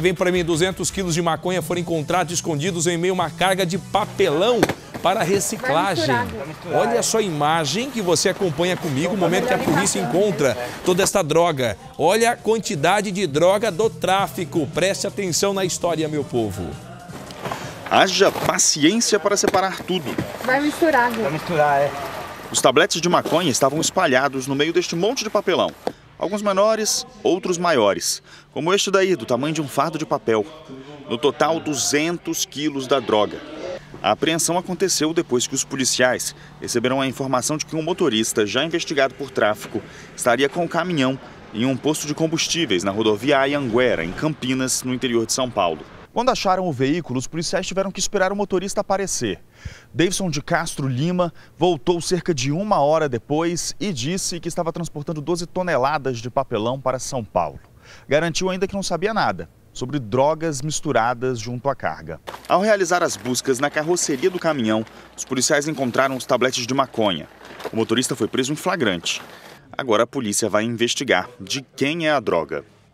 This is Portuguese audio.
Vem para mim, 200 quilos de maconha foram encontrados escondidos em meio a uma carga de papelão para reciclagem. Olha só a imagem que você acompanha comigo, o momento que a polícia encontra toda esta droga. Olha a quantidade de droga do tráfico. Preste atenção na história, meu povo. Haja paciência para separar tudo. Vai misturar, viu? Vai misturar, é. Os tabletes de maconha estavam espalhados no meio deste monte de papelão. Alguns menores, outros maiores, como este daí, do tamanho de um fardo de papel. No total, 200 quilos da droga. A apreensão aconteceu depois que os policiais receberam a informação de que um motorista, já investigado por tráfico, estaria com o caminhão em um posto de combustíveis na rodovia Ayanguera, em Campinas, no interior de São Paulo. Quando acharam o veículo, os policiais tiveram que esperar o motorista aparecer. Davidson de Castro Lima voltou cerca de uma hora depois e disse que estava transportando 12 toneladas de papelão para São Paulo. Garantiu ainda que não sabia nada sobre drogas misturadas junto à carga. Ao realizar as buscas na carroceria do caminhão, os policiais encontraram os tabletes de maconha. O motorista foi preso em flagrante. Agora a polícia vai investigar de quem é a droga.